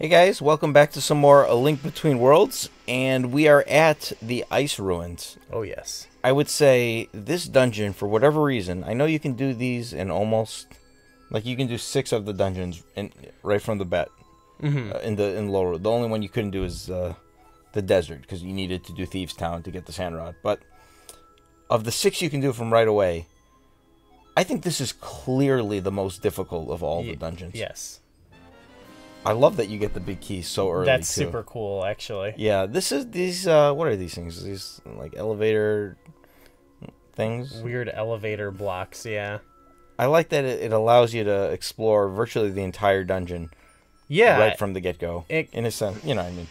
Hey guys, welcome back to some more A Link Between Worlds, and we are at the Ice Ruins. Oh yes. I would say this dungeon, for whatever reason, I know you can do these in almost, like you can do six of the dungeons in, right from the bat Mm-hmm. uh, in the in Lorule. The only one you couldn't do is uh, the desert because you needed to do Thieves Town to get the sand rod. But of the six you can do from right away, I think this is clearly the most difficult of all the Ye- dungeons. Yes. I love that you get the big keys so early. That's too. super cool, actually. Yeah, this is these. Uh, what are these things? These like elevator things. Weird elevator blocks. Yeah. I like that it, it allows you to explore virtually the entire dungeon Yeah. right from the get go. In a sense, you know, what I mean,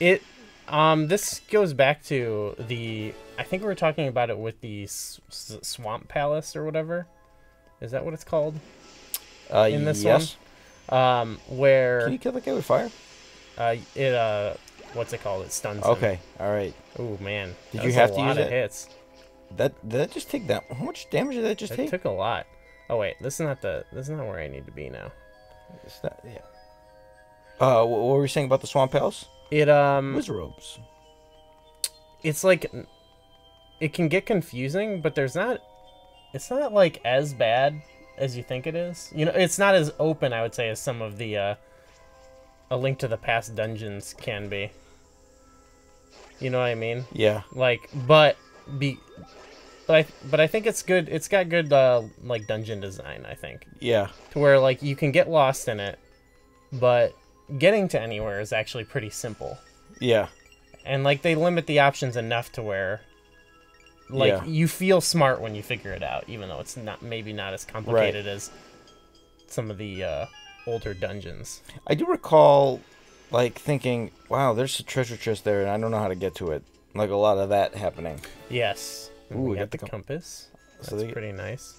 It. Um. This goes back to the. I think we were talking about it with the swamp palace or whatever. Is that what it's called? uh, In this yes. Um. Where Can you kill the guy with fire? uh it uh what's it called? It stuns. him. Okay, all right. Oh man. Did you have a to lot use of it? hits. That did that just take that? How much damage did that just It take? took a lot. Oh wait, this is not the. This is not where I need to be now. Is that- yeah. Uh, wh- what were you saying about the swamp house? It um. Wizard robes. it's like it can get confusing, but there's not it's not like as bad as you think it is. You know, it's not as open, I would say, as some of the uh a link to the past dungeons can be. You know what I mean? Yeah. Like but be but I but I think it's good it's got good uh like dungeon design, I think. Yeah. To where like you can get lost in it, but getting to anywhere is actually pretty simple Yeah. and like they limit the options enough to where like Yeah. you feel smart when you figure it out even though it's not maybe not as complicated as some of the uh older dungeons I do recall, like, thinking, wow, there's a treasure chest there, and I don't know how to get to it. Like, a lot of that happening. yes Ooh, we got the com- compass that's So they- pretty nice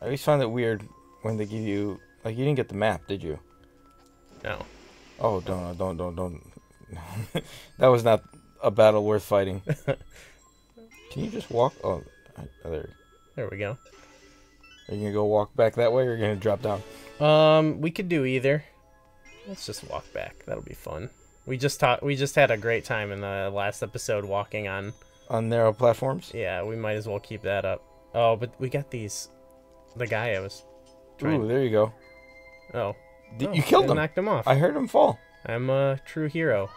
I always find it weird when they give you, like, you didn't get the map, did you? no Oh, don't, don't, don't, don't. that was not a battle worth fighting. Can you just walk? Oh, there. there we go Are you gonna go walk back that way, or are you gonna drop down? um we could do either let's just walk back that'll be fun we just taught we just had a great time in the last episode walking on On narrow platforms? yeah we might as well keep that up oh but we got these the guy i was trying Ooh, there you go. oh Did, Oh, you killed I him. knocked him off I heard him fall. I'm a true hero.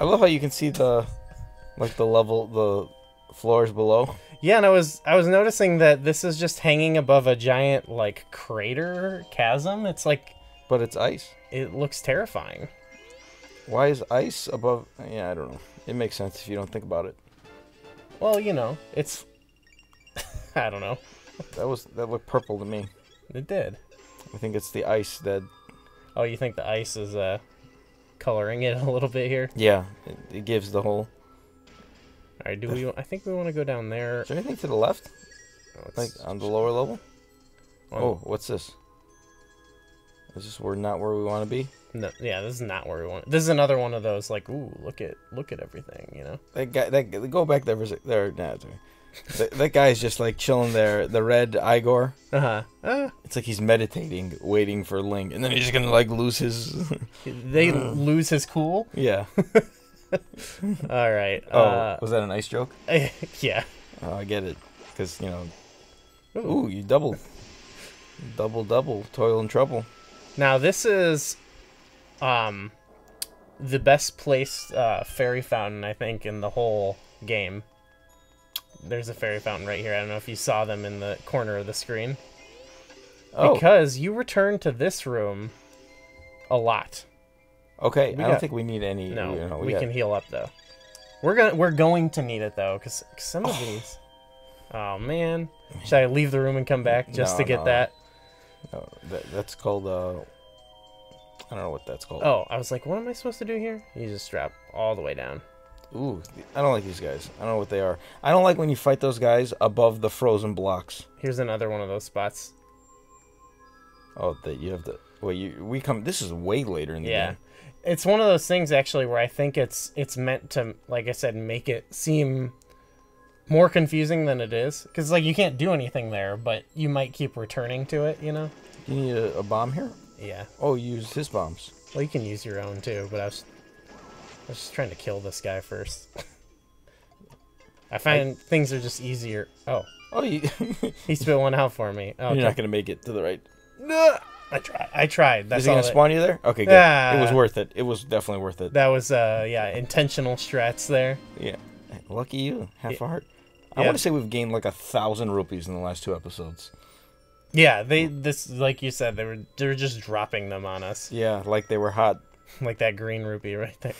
I love how you can see the, like the level, the floors below. Yeah, and I was I was noticing that this is just hanging above a giant like crater chasm. It's like But it's ice. it looks terrifying. Why is ice above? Yeah, I don't know. It makes sense if you don't think about it. Well, you know, it's I don't know. That was that looked purple to me. It did. I think it's the ice that. Oh, you think the ice is uh coloring it a little bit here? Yeah, it, it gives the whole. All right, do we I think we want to go down there. Is there anything to the left, Oh, it's like on the lower level? on- Oh, what's this? Is this we're not where we want to be? no, yeah, this is not where we want. This is another one of those like, ooh, look at look at everything, you know. That guy, that go back there for. There, nah, that guy's just like chilling there. The red Eyegore. Uh-huh. Uh It's like he's meditating, waiting for Link, and then he's just gonna like lose his. They lose his cool. yeah. All right. Oh, Uh, was that a nice joke? yeah. Oh, I get it, because you know. Ooh. You double. Double, double, toil and trouble. Now this is, um, the best placed uh, fairy fountain I think in the whole game. There's a fairy fountain right here. I don't know if you saw them in the corner of the screen. Oh, Because you return to this room a lot. Okay. I we don't got- think we need any. No, you know, we got- can heal up though. We're gonna we're going to need it though, because some of these. Oh man, should I leave the room and come back just to get no. that? No, that, that's called. Uh, I don't know what that's called. Oh, I was like, what am I supposed to do here? You just strap all the way down. Ooh, I don't like these guys. I don't know what they are. I don't like when you fight those guys above the frozen blocks. Here's another one of those spots. Oh, that you have to. Wait, you we come. This is way later in the Yeah. game. It's one of those things actually where I think it's it's meant to like I said make it seem more confusing than it is cuz like you can't do anything there, but you might keep returning to it, you know. Do you need a, a bomb here? Yeah. Oh, use his bombs. Well, you can use your own too, but I was, I was just trying to kill this guy first. I find things are just easier. Oh, Oh, you, he spit one out for me. Oh, you're not gonna make it to the right. I tried. I tried. That's Is he gonna that- spawn you there? Okay, good. it was Ah. worth it. It was definitely worth it. That was uh yeah intentional strats there. Yeah. Lucky you. Half Yeah. a heart. I Yeah. want to say we've gained like a thousand rupees in the last two episodes. Yeah, they this like you said they were they were just dropping them on us Yeah, like they were hot. like that green rupee right there.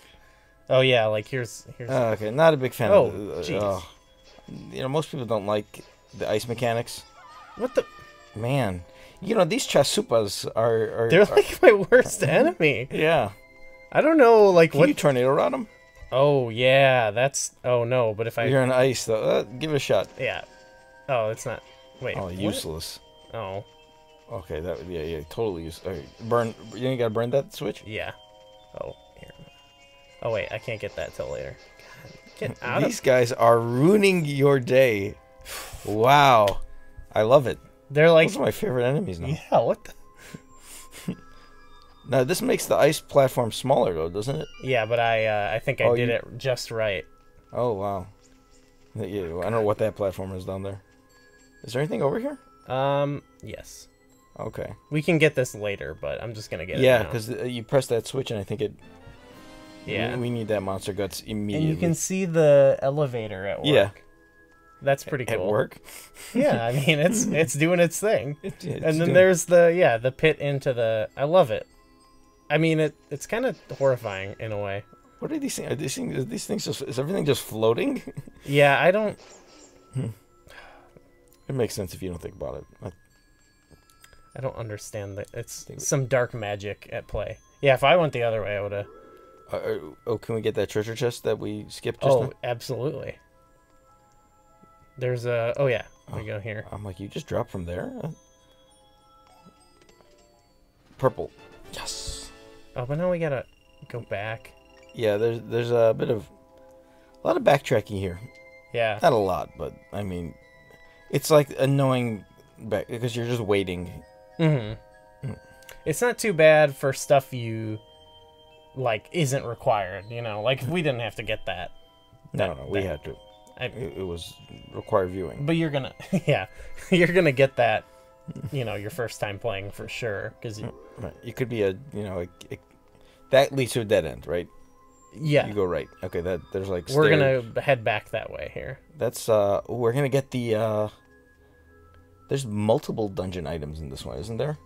oh yeah, like here's here's Uh, okay, not a big fan Oh, of the, uh, jeez. oh. You know, most people don't like the ice mechanics. what the Man, you know these chasupas are. are they're are- like my worst enemy. yeah. I don't know like Can what you tornado rod them? Oh yeah, that's oh no, but if I You're on ice though. Uh, give it a shot. yeah. Oh, it's not. Wait. Oh, what? useless. Oh, Okay, that would yeah yeah totally use. All right, burn. You ain't gotta burn that switch. yeah. Oh, here. Oh wait, I can't get that till later. God, get out These of. guys are ruining your day. Wow, I love it. They're like Those are my favorite enemies now. yeah. What the? Now this makes the ice platform smaller though, doesn't it? Yeah, but I uh, I think I Oh, did you- it just right. Oh wow. Yeah, I don't know what that platform is down there. Is there anything over here? Um. Yes. Okay. We can get this later, but I'm just gonna get Yeah, it. now. because you press that switch and I think it. yeah, We, we need that monster guts immediately. and you can see the elevator at work. Yeah. That's pretty cool. at work. Yeah, I mean it's it's doing its thing. It- it's and then doing- there's the yeah the pit into the. I love it. I mean it. It's kind of horrifying in a way. What are these things? Are these things? Are these things just? Is everything just floating? Yeah, I don't. it makes sense if you don't think about it. I- I don't understand that. It's some dark magic at play. Yeah, if I went the other way, I would have. Uh, uh, oh, can we get that treasure chest that we skipped just Oh, now? absolutely. There's a. Oh yeah, we Oh. go here. I'm like, you just dropped from there? Purple. Yes. Oh, but now we gotta go back. Yeah, there's there's a bit of a lot of backtracking here. Yeah. Not a lot, but I mean, it's like annoying back because you're just waiting. Mm-hmm. Mm. It's not too bad for stuff you like isn't required. You know, like if we didn't have to get that, No, That- no, we that- had to. I, It, it was required viewing. but you're gonna, yeah, you're gonna get that. You know, your first time playing for sure, because Right. It could be a you know a, a- that leads to a dead end, right? yeah, You go right. Okay, that there's like we're stairs. gonna head back that way here. That's uh we're gonna get the uh. There's multiple dungeon items in this one, isn't there?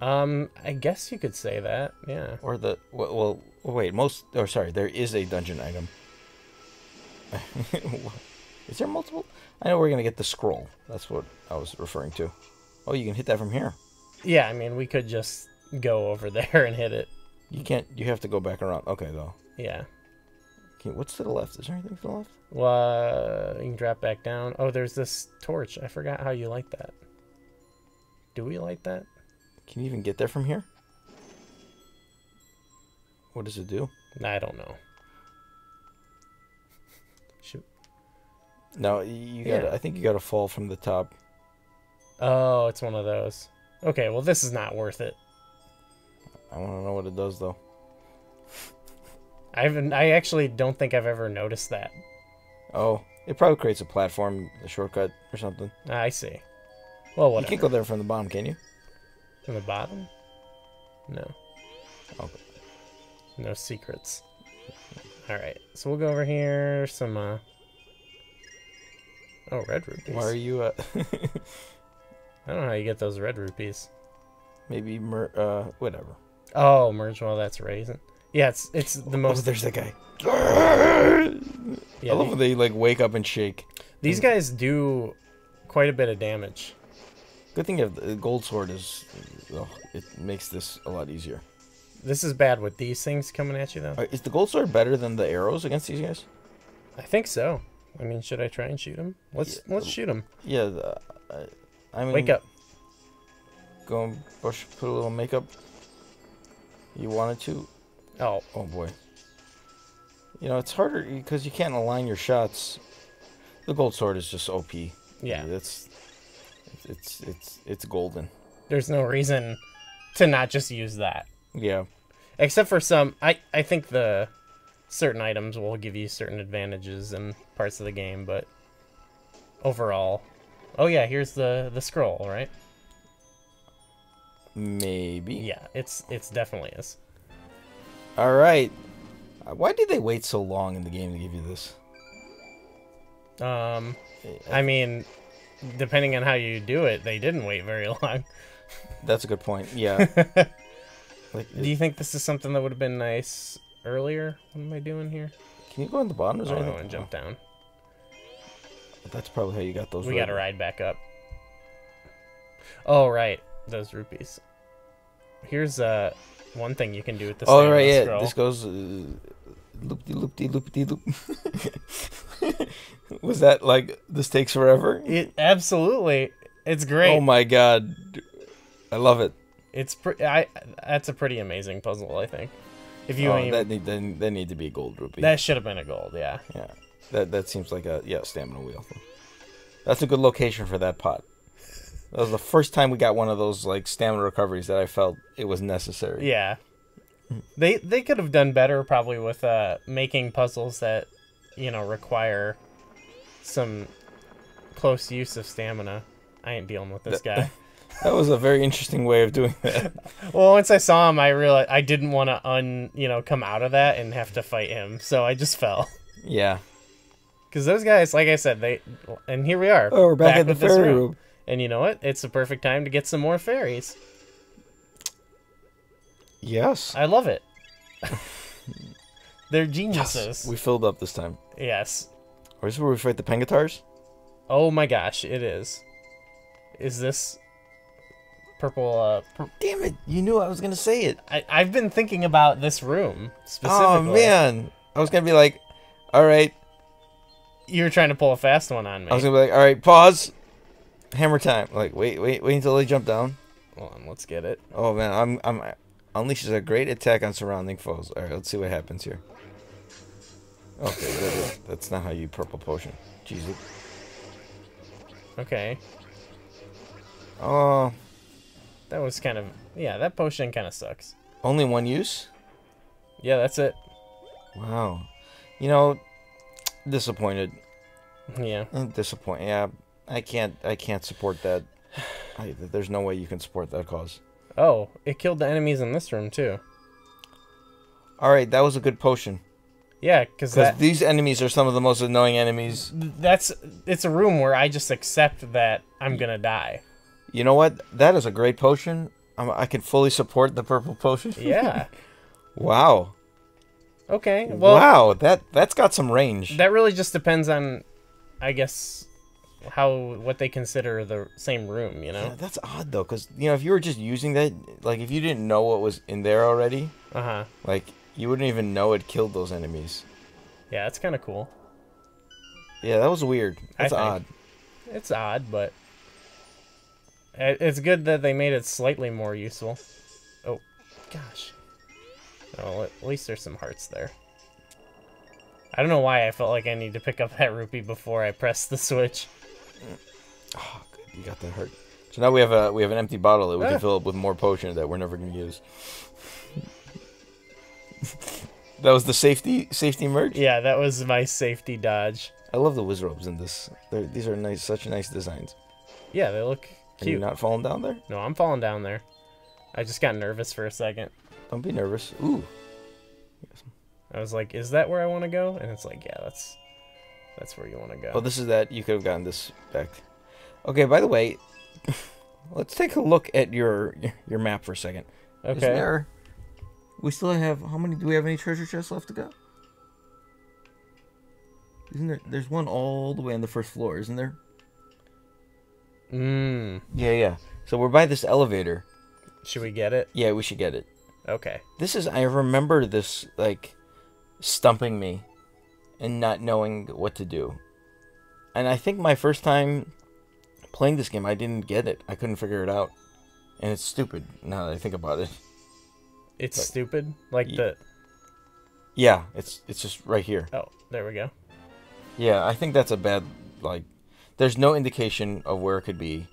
Um, I guess you could say that. Yeah. Or the well, well wait, most or sorry, there is a dungeon item. is there multiple? I know we're gonna get the scroll. That's what I was referring to. Oh, you can hit that from here. Yeah, I mean, we could just go over there and hit it. You can't. You have to go back around. Okay, though. Yeah. Okay, what's to the left? Is there anything to the left? Well, uh, you can drop back down. Oh, there's this torch. I forgot how you light that. Do we light that? Can you even get there from here? What does it do? I don't know. No, you gotta. Yeah. I think you gotta fall from the top. Oh, it's one of those. Okay, well, this is not worth it. I want to know what it does though. I haven't. I actually don't think I've ever noticed that. Oh, it probably creates a platform, a shortcut or something. I see. Well, what You can't go there from the bottom, can you? From the bottom? No. Okay. No secrets. Alright, so we'll go over here. Some, uh. Oh, red rupees. Why are you? Uh, I don't know how you get those red rupees. maybe mer- uh, whatever. Oh, merge well, that's raisin. Yeah, it's it's the Oh, most. there's that guy. Yeah, I love when they like wake up and shake. these guys do quite a bit of damage. Good thing you have the gold sword is, oh, it makes this a lot easier. This is bad with these things coming at you, though. Uh, is the gold sword better than the arrows against these guys? I think so. I mean, should I try and shoot him? Let's Yeah, let's the- shoot him. Yeah. The, uh, I mean, Wake up. Go and brush, put a little makeup. You wanted to? Oh, Oh boy. You know it's harder because you can't align your shots. The gold sword is just OP. yeah. That's it's it's it's golden. There's no reason to not just use that. Yeah. Except for some, I I think the certain items will give you certain advantages in parts of the game, but overall, oh yeah, here's the the scroll, right? Maybe. Yeah, it's it's definitely is. All right. Uh, Why did they wait so long in the game to give you this? Um, I mean, depending on how you do it, they didn't wait very long. That's a good point. Yeah. like, Do you think this is something that would have been nice earlier? What am I doing here? can you go on the bottom? Is Oh, there I want to jump down. That's probably how you got those. We got to ride back up. Oh right, those rupees. Here's uh one thing you can do with this. Oh right, yeah. scroll. This goes uh, loop de loop de loop de loop. Was that like this takes forever? It absolutely. It's great. Oh my god, I love it. It's pre- I. That's a pretty amazing puzzle. I think. If you oh, ain't- that need that, that need to be a gold rupee. that should have been a gold. Yeah. yeah, that that seems like a yeah stamina wheel. That's a good location for that pot. That was the first time we got one of those like stamina recoveries that I felt it was necessary. Yeah. They they could have done better probably with uh making puzzles that you know require some close use of stamina. I ain't dealing with this guy. That was a very interesting way of doing that. well, once I saw him, I realized I didn't want to un you know come out of that and have to fight him, so I just fell. yeah. Because those guys, like I said, they and here we are. Oh, we're back, at the fairy room. room. And you know what? It's the perfect time to get some more fairies. Yes. I love it. They're geniuses. We filled up this time. yes. Or is this where we fight the Pengators? Oh my gosh, it is. Is this purple? Uh, pur- Damn it! You knew I was gonna say it. I I've been thinking about this room specifically. Oh man, I was gonna be like, all right. you were trying to pull a fast one on me. I was gonna be like, all right, pause. Hammer time. Like, wait, wait, wait until they jump down. Hold on, let's get it. Oh man, I'm, I'm unleashes a great attack on surrounding foes. All right, let's see what happens here. Okay, that's not how you purple potion. Jesus. Okay, Oh, that was kind of yeah. That potion kind of sucks. only one use. Yeah, that's it. Wow. You know, disappointed. Yeah. Eh, disappointed. Yeah, I can't. I can't support that. I, there's no way you can support that cause. Oh, it killed the enemies in this room too. All right, that was a good potion. Yeah, because these enemies are some of the most annoying enemies. that's it's a room where I just accept that I'm gonna die. You know what? That is a great potion. I'm, I can fully support the purple potion. Yeah. wow. okay. Well, wow. That that's got some range. that really just depends on, I guess, how what they consider the same room. You know. Yeah, that's odd though, because you know if you were just using that, like if you didn't know what was in there already, Uh huh. like you wouldn't even know it killed those enemies. Yeah, that's kind of cool. Yeah, that was weird. That's odd. It's odd, but it's good that they made it slightly more useful. Oh, gosh. Oh, at least there's some hearts there. I don't know why I felt like I need to pick up that rupee before I press the switch. Oh, good. You got that hurt. So now we have a we have an empty bottle that we Ah. can fill up with more potion that we're never gonna use. that was the safety safety merge. Yeah, that was my safety dodge. I love the Wizzrobes in this. They're, these are nice, such nice designs. Yeah, they look Cute. not falling down there? No, I'm falling down there. I just got nervous for a second. Don't be nervous. Ooh, I was like, "Is that where I want to go?" And it's like, "Yeah, that's that's where you want to go." Well, this is that. You could have gotten this back. Okay. By the way, let's take a look at your your map for a second. Is okay. there? We still have how many? Do we have any treasure chests left to go? Isn't there? There's one all the way on the first floor, isn't there? Mm. Yeah, yeah. So we're by this elevator. Should we get it? Yeah, we should get it. Okay. This is I remember this like stumping me and not knowing what to do. And I think my first time playing this game I didn't get it. I couldn't figure it out. And it's stupid now that I think about it. It's But- stupid. Like the Yeah, it's it's just right here. oh, there we go. Yeah, I think that's a bad like there's no indication of where it could be.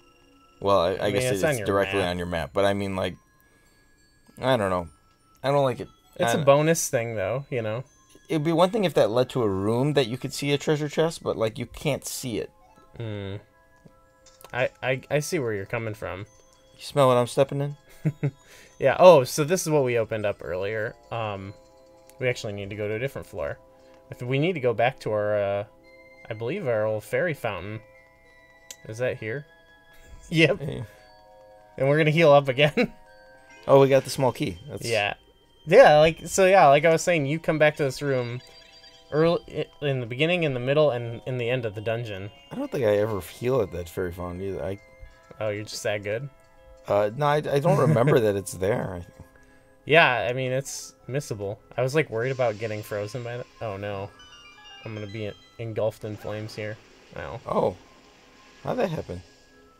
Well, I, I, I mean, guess it's it- on directly map. on your map, but I mean like I don't know. I don't like it. It's a bonus thing, though. You know. It'd be one thing if that led to a room that you could see a treasure chest, but like you can't see it. Mm. I, I I see where you're coming from. You smell what I'm stepping in? Yeah. Oh, so this is what we opened up earlier. Um, we actually need to go to a different floor. If we need to go back to our, uh, I believe our old fairy fountain. Is that here? Yep. Hey. And we're gonna heal up again. Oh, we got the small key. That's, yeah. Yeah. Like so. Yeah. Like I was saying, you come back to this room early in the beginning, in the middle, and in the end of the dungeon. I don't think I ever heal at that fairy fountain either. I Oh, you're just that good. uh no, I, I don't remember that it's there. I think. Yeah, I mean it's missable. I was like worried about getting frozen by the. Oh no, I'm gonna be engulfed in flames here. Wow. Oh, how'd that happen?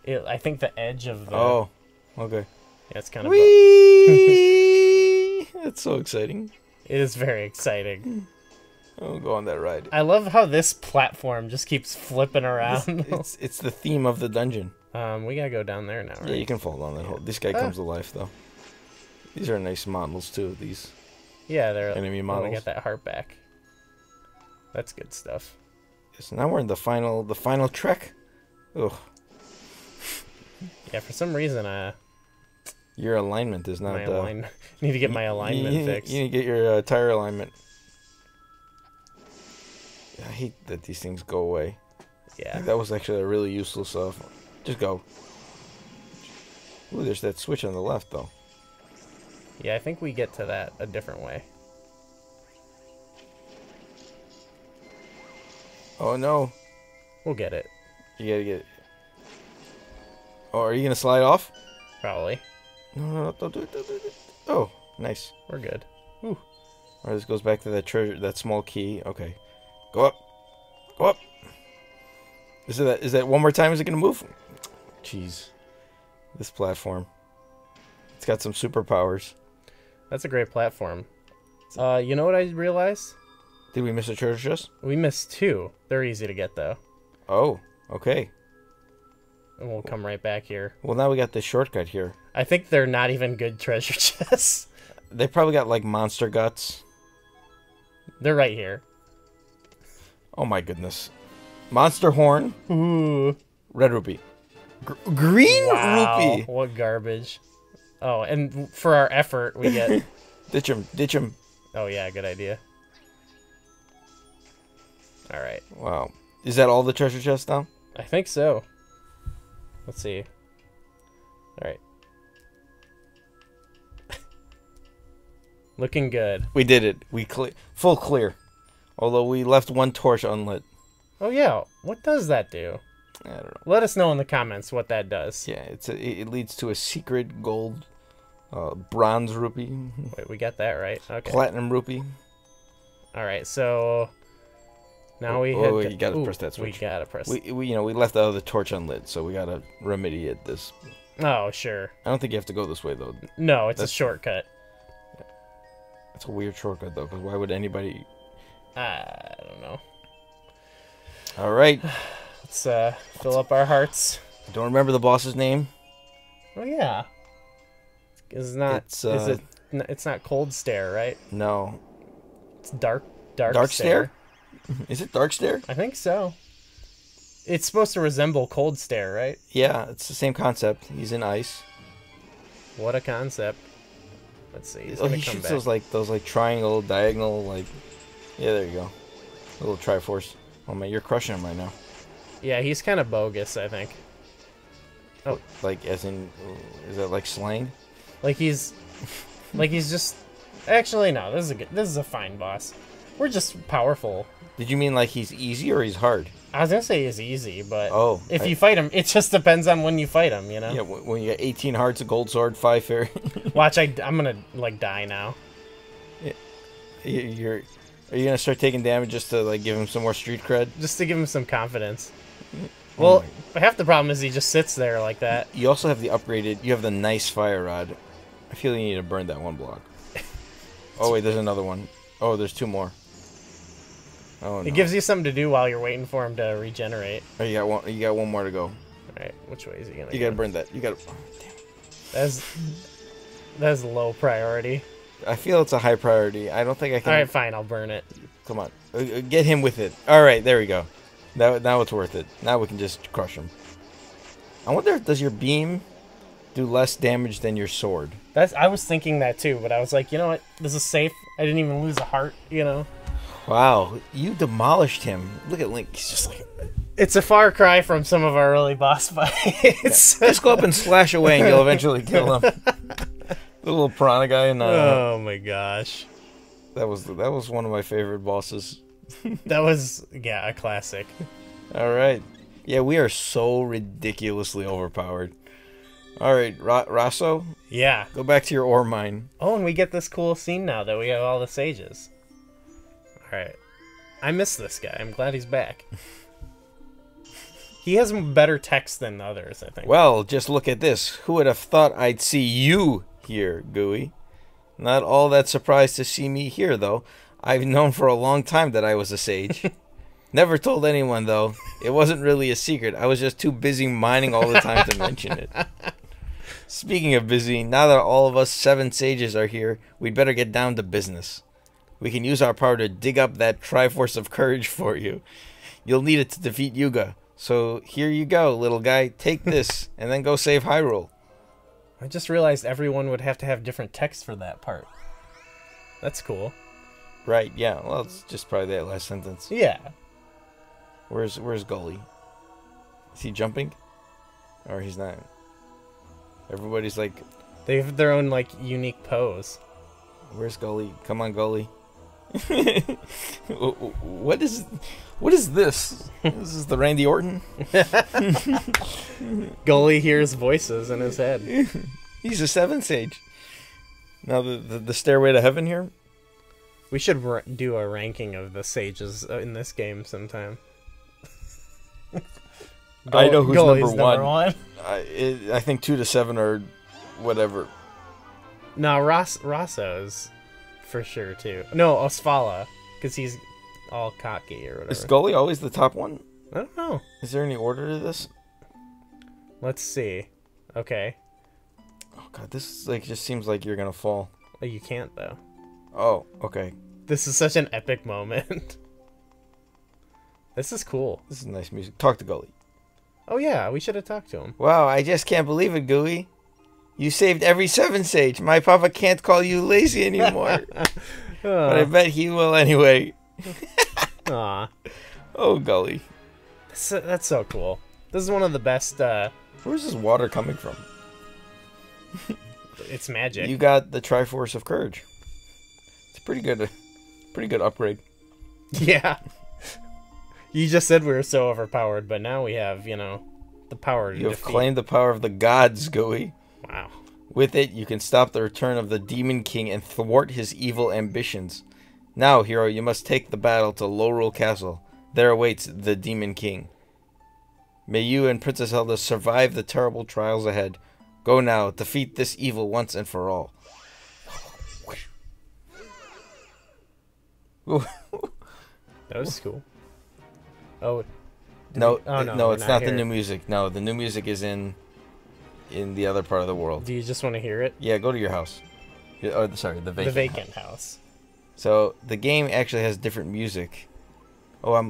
It, I think the edge of the. Oh, okay. yeah, it's kind of. Whee! That's so exciting. It is very exciting. I'll go on that ride. I love how this platform just keeps flipping It's, around. it's it's the theme of the dungeon. um, we gotta go down there now, Right? Yeah, you can fall down that hole. This guy Ah. comes to life though. These are nice models too. These Yeah, they're. enemy Oh, we models. got that heart back. That's good stuff. So now we're in the final the final trek. Ugh, Yeah, for some reason, uh, your alignment is not. my uh, align need to get my alignment you, fixed. You need to get your uh, tire alignment. I hate that these things go away. yeah. That was actually a really useless stuff. Just go. Ooh, there's that switch on the left though. Yeah, I think we get to that a different way. Oh no, We'll get it, you gotta get. Oh, are you gonna slide off? probably. No, no, no, don't do it. Don't do it. Oh, nice. We're good. Or this goes back to that treasure, that small key. Okay, go up, go up. Is it that? Is that one more time? Is it gonna move? Jeez, this platform. It's got some superpowers. That's a great platform. Uh, you know what I realized? Did we miss a treasure chest? We missed two. They're easy to get though, Oh, okay. and we'll come right back here. Well, now we got this shortcut here. I think they're not even good treasure chests. They probably got like monster guts. they're right here. Oh my goodness. Monster horn, Ooh, red rupee, Gr- green wow, rupee. what garbage. Oh, and for our effort, we get. Ditch him, ditch him. oh yeah, good idea. All right, Wow. Is that all the treasure chests now? I think so. Let's see. All right. Looking good. We did it. We cle full clear. Although we left one torch unlit. Oh yeah, what does that do? I don't know. Let us know in the comments what that does. Yeah, it's a, it leads to a secret gold, uh, bronze rupee, Wait, we got that right. Okay. platinum rupee. All right, so now we oh, you gotta press that switch. We gotta press. We, we you know we left the other torch unlit, so we gotta remediate this. Oh sure. I don't think you have to go this way though. No, it's That's- a shortcut. It's a weird shortcut though, because why would anybody? I don't know. All right. Let's uh, fill up our hearts. Don't remember the boss's name. Oh yeah. It's not. It's, is uh, it? It's not Kholdstare, right? No. It's dark. Dark, Dharkstare. Stare? Is it Dharkstare? I think so. It's supposed to resemble Kholdstare, right? Yeah, it's the same concept. He's in ice. What a concept. Let's see. He's Oh, he come shoots back. those like those like triangle, diagonal, like. Yeah, there you go. A little Triforce. Oh man, you're crushing him right now. Yeah, he's kind of bogus. I think. Oh. Like as in, is that like slang? Like he's, like he's just. Actually, no. This is a good, this is a fine boss. We're just powerful. Did you mean like he's easy or he's hard? I was gonna say he's easy, but Oh, if I- you fight him, it just depends on when you fight him. You know. Yeah, when you get 18 hearts, a gold sword, five fairy. Watch, I I'm gonna like die now. You- you're. Are you gonna start taking damage just to like give him some more street cred? just to give him some confidence. Oh Well, half the problem is he just sits there like that. You also have the upgraded. You have the nice fire rod. I feel you need to burn that one block. Oh wait, there's another one. Oh, there's two more. Oh no. It gives you something to do while you're waiting for him to regenerate. Oh, you got one. You got one more to go. All right, which way is he gonna? You go? gotta burn that. You gotta. Oh, damn. That's That's low priority. I feel it's a high priority. I don't think I can. All right, fine. I'll burn it. Come on, Uh, uh, get him with it. All right, there we go. Now, now it's worth it. Now we can just crush him. I wonder if does your beam do less damage than your sword? That's. I was thinking that too, but I was like, you know what? This is safe. I didn't even lose a heart. You know. Wow, you demolished him. Look at Link. He's just like, It's a far cry from some of our early boss fights. just go up and slash away, and you'll eventually kill him. the little piranha guy, and uh, oh my gosh, that was that was one of my favorite bosses. that was yeah a classic. All right, yeah, we are so ridiculously overpowered. All right, Ra- Rosso, Yeah. go back to your ore mine. Oh, and we get this cool scene now that we have all the sages. All right. I miss this guy. I'm glad he's back. he has better text than others, I think. Well, just look at this. Who would have thought I'd see you here, Gooey? Not all that surprised to see me here, though. I've known for a long time that I was a sage. Never told anyone, though. It wasn't really a secret. I was just too busy mining all the time to mention it. Speaking of busy, now that all of us seven sages are here, we'd better get down to business. We can use our power to dig up that Triforce of Courage for you. You'll need it to defeat Yuga. So here you go, little guy. Take this, and then go save Hyrule. I just realized everyone would have to have different text for that part. That's cool. Right? Yeah. Well, it's just probably that last sentence. Yeah. Where's Where's Gully? Is he jumping? Or he's not? Everybody's like, They have their own like unique pose. "Where's Gully? Come on, Gully." what is What is this? This is the Randy Orton. Gully hears voices in his head. He's a seven sage. Now the, the the stairway to heaven here. We should r- do a ranking of the sages uh, in this game sometime. I know who's Gully's number one. I it, I think two to seven are whatever. No, Ross Rosso is for sure too. No, Osfala, because he's all cocky or whatever. Is. Gully always the top one? I don't know. Is there any order to this? Let's see. Okay, Oh god, this is like just seems like you're gonna fall. Oh, you can't though. Oh, okay. This is such an epic moment. this is cool. This is nice music. Talk to Gully. Oh yeah, we should have talked to him. Wow, I just can't believe it, Gooey. You saved every seven sage. My papa can't call you lazy anymore. but I bet he will anyway. Aw. Oh, Gully. That's, that's so cool. This is one of the best. uh Where's this water coming from? It's magic. You got the Triforce of Courage. It's a pretty good, pretty good upgrade. Yeah. You just said we were so overpowered, but now we have, you know, the power to You have defeat. claimed the power of the gods, Gooey. Wow. With it, you can stop the return of the Demon King and thwart his evil ambitions. Now, hero, you must take the battle to Lorule Castle. There awaits the Demon King. May you and Princess Zelda survive the terrible trials ahead. Go now, defeat this evil once and for all. That was cool. Oh. no, oh, no, no, it's not, the new music. No, the new music is in in the other part of the world. Do you just want to hear it? Yeah, go to your house. Oh, sorry, the vacant. the vacant house. So the game actually has different music. Oh, I'm.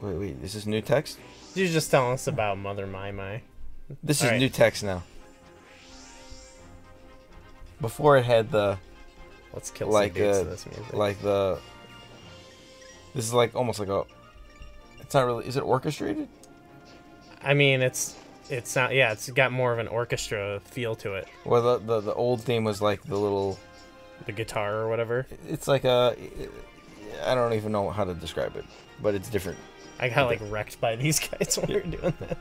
Wait, wait. Is this new text? You're just tell us about Mother Maiamai. This is Alright. new text now. Before it had the Let's kill Like, some dudes uh, this music. like the. This is like almost like a. It's not really. Is it orchestrated? I mean, it's it's not. Yeah, it's got more of an orchestra feel to it. Well, the the, the old theme was like the little. The guitar or whatever. It's like a. I don't even know how to describe it, but it's different. I got like wrecked by these guys when we were doing that.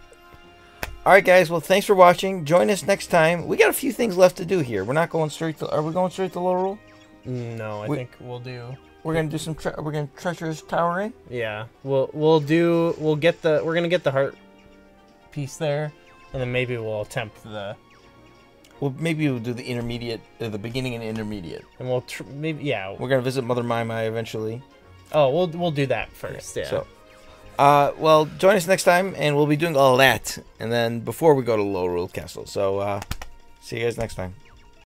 All right, guys. Well, thanks for watching. Join us next time. We got a few things left to do here. We're not going straight to. Are we going straight to Lorule? No, I We- think we'll do. We're gonna do some. Tre- we're gonna treacherous towering. Yeah, we'll we'll do. We'll get the. We're gonna get the heart piece there, and then maybe we'll attempt the. Well, maybe we'll do the intermediate, uh, the beginning and intermediate. And we'll tr- maybe yeah. We're gonna visit Mother Maiamai eventually. Oh, we'll we'll do that first. Yeah. So, uh, well, join us next time, and we'll be doing all that, and then before we go to Lorule Castle. So, uh, see you guys next time.